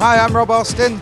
Hi, I'm Rob Austin.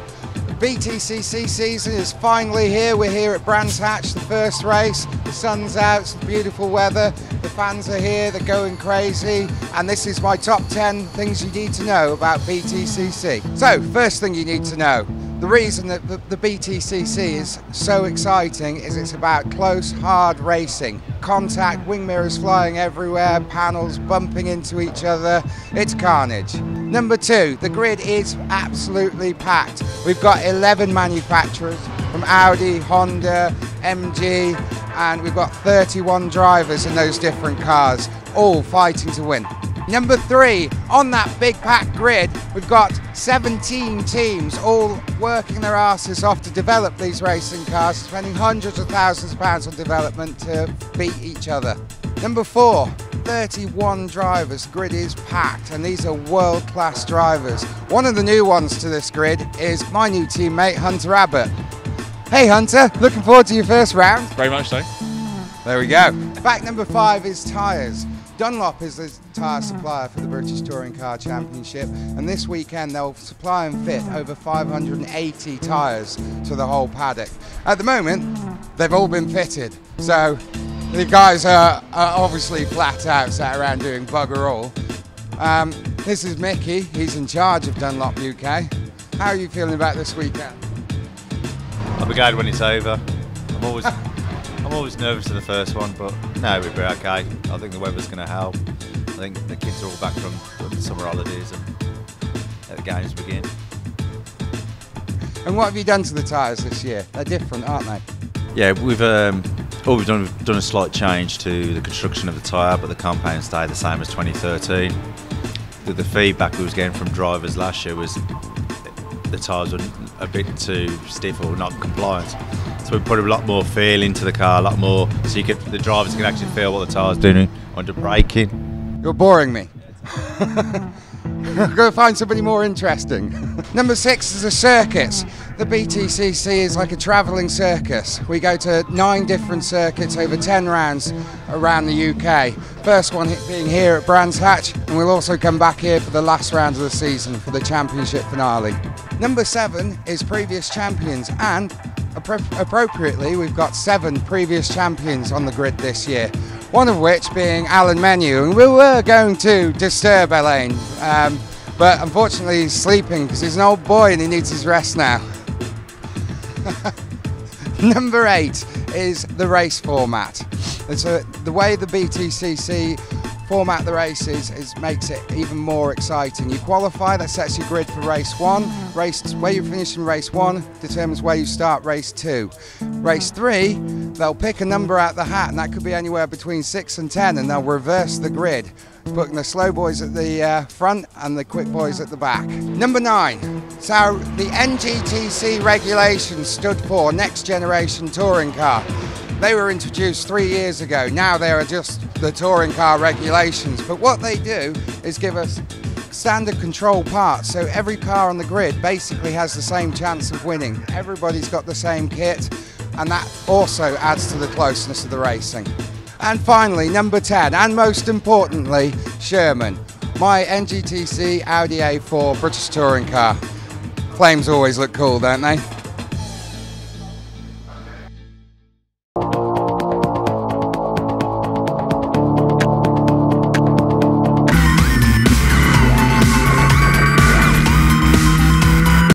BTCC season is finally here. We're here at Brands Hatch, the first race. The sun's out, it's beautiful weather. The fans are here, they're going crazy. And this is my top 10 things you need to know about BTCC. So, first thing you need to know the reason that the, BTCC is so exciting is it's about close, hard racing. Contact, wing mirrors flying everywhere, panels bumping into each other. It's carnage. Number two, the grid is absolutely packed. We've got 11 manufacturers from Audi, Honda, MG, and we've got 31 drivers in those different cars, all fighting to win. Number three, on that big pack grid, we've got 17 teams all working their asses off to develop these racing cars, spending hundreds of thousands of pounds on development to beat each other. Number four, 31 drivers, grid is packed, and these are world class drivers. One of the new ones to this grid is my new teammate, Hunter Abbott. Hey Hunter, looking forward to your first round? Very much so. There we go. Fact number five is tyres. Dunlop is the tyre supplier for the British Touring Car Championship, and this weekend they'll supply and fit over 580 tyres to the whole paddock. At the moment, they've all been fitted, so the guys are, are obviously flat out, sat around doing bugger all. Um, this is Mickey, he's in charge of Dunlop UK. How are you feeling about this weekend? I'll be glad when it's over. I'm always I'm always nervous to the first one, but no, we'll be okay. I think the weather's going to help. I think the kids are all back from the summer holidays and let the games begin. And what have you done to the tyres this year? They're different, aren't they? Yeah, we've um, all we've done we've done a slight change to the construction of the tyre, but the compound stayed the same as 2013. The, the feedback we was getting from drivers last year was the tyres were a bit too stiff or not compliant. So we put a lot more feel into the car, a lot more, so you could, the drivers can actually feel what the tire's doing under braking. You're boring me. Go find somebody more interesting. Number six is the circuits. The BTCC is like a travelling circus. We go to nine different circuits over 10 rounds around the UK. First one being here at Brands Hatch, and we'll also come back here for the last round of the season for the championship finale. Number seven is previous champions, and appropriately, we've got seven previous champions on the grid this year. One of which being Alain Menu, and we were going to disturb Alain, um, but unfortunately he's sleeping because he's an old boy and he needs his rest now. Number eight is the race format. It's a, the way the BTCC format the races is makes it even more exciting. You qualify, that sets your grid for race one. Race where you finish in race one determines where you start race two. Race three, they'll pick a number out of the hat, and that could be anywhere between six and ten, and they'll reverse the grid, putting the slow boys at the uh, front and the quick boys at the back. Number nine. So the NGTC regulation stood for Next Generation Touring Car. They were introduced three years ago. Now they are just the touring car regulations. But what they do is give us standard control parts. So every car on the grid basically has the same chance of winning. Everybody's got the same kit, and that also adds to the closeness of the racing. And finally, number 10, and most importantly, Sherman. My NGTC Audi A4 British touring car. Flames always look cool, don't they?